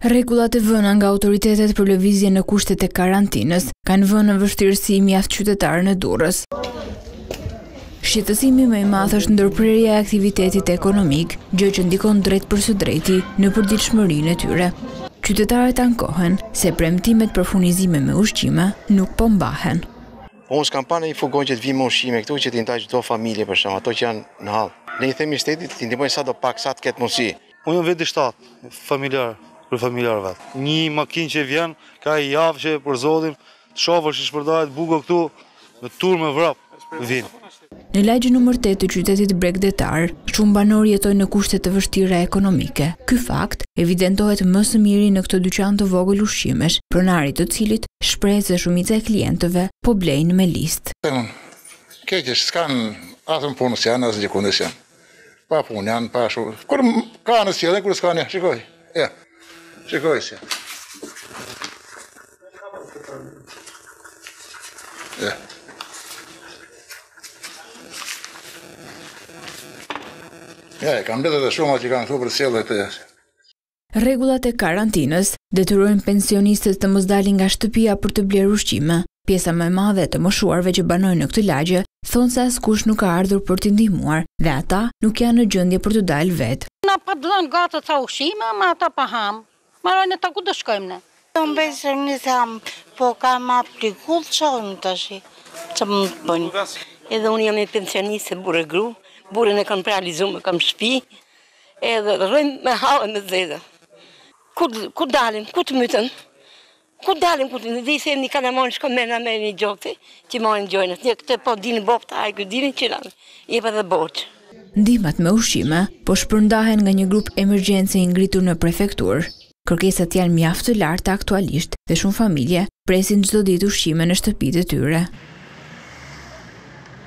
Rregullat e vëna nga autoritetet për lëvizjen në kushtet e karantinës kanë vënë në vështirësi mjaft qytetarë në Durrës. Shqetësimi më i madh është ndërprerja e aktivitetit ekonomik, gjë që ndikon drejt për së drejti në përditshmërinë e tyre. Qytetarët ankohen se premtimet për furnizime me ushqime nuk po mbahen. Po unë s'kam pa një fugon që të vijë me ushqime këtu që t'i ndaj çdo familje për shembull, ato që janë në hall. Ne i themi shtetit t'i ndihmojë sado pak, sa të ketë mundësi. Unë jam vetë i shtatë, familjar, kryefamiljar vetë. Një makinë që vjen, ka një javë që për zotin, të shofësh si shpërndahet buka këtu, me turr me vrap vinë. Në lagjin numër tetë të qytetit bregdetar, shumë banorë jetojnë në kushte të vështira ekonomike. Ky fakt evidentohet më së miri në këtë dyqan të vogël ushqimesh, pronari i të cilit shprehet se shumica e klientëve po blejnë me listë. Keq është, s'kanë, as në punë s'janë, asgjëkundi s' janë. Pa punë janë, pa shu... Kur kanë i sjellin, kur s'kanë, shikoj. Ja, shikoj si. Ja. Ja, kam edhe shumë atë që kanë këtu për sjellë të jesë. Rregullat e karantinës detyrojnë pensionistët të mos dalin nga shtëpia për të blerë ushqime. Pjesa më e madhe e të moshuarve që banojnë në këtë lagje thonë se askush nuk ka ardhur për t'i ndihmuar dhe ata nuk janë në gjendje për të dalë vetë. Na po dhënë gati ca ushqime, ama ato po i hamë. Marojnë ato ku do shkojmë ne? Të vdesim në thamë, po kam apliku të shojmë tash. Ça mund të bëjmë? Edhe unë jam një pensioniste burrë e gru, burrin e kam paralizum, kam shpi, Edhe rrin me hall e me zeza. Ku ku dalim, ku të mytën? Ku dalim ku të di se një kalama shkon me na merr një gjokti, ti marrin gjojnat. Një këtë po dini bofta, ai ky dini çilan. Jep edhe borxh. Ndihmat me ushqime po shpërndahen nga një grup emergjence i ngritur në prefekturë. Kërkesat janë mjaft të larta aktualisht dhe shumë familje presin çdo ditë ushqime në shtëpitë e tyre.